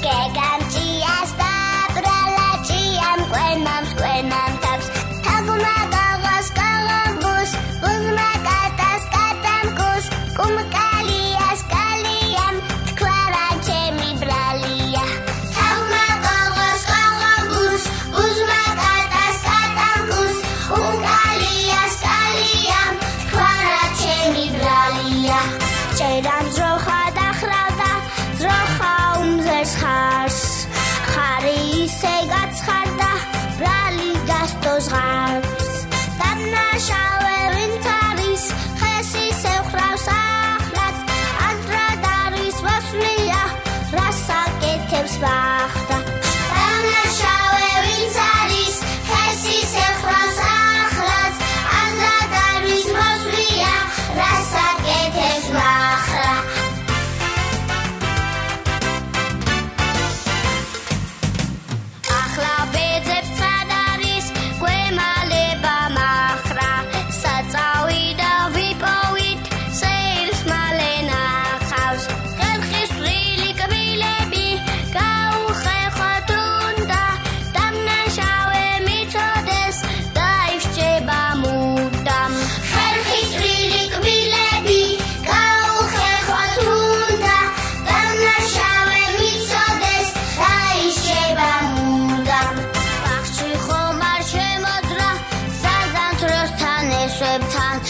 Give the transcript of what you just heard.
Gegangen, GS. reposera sometimes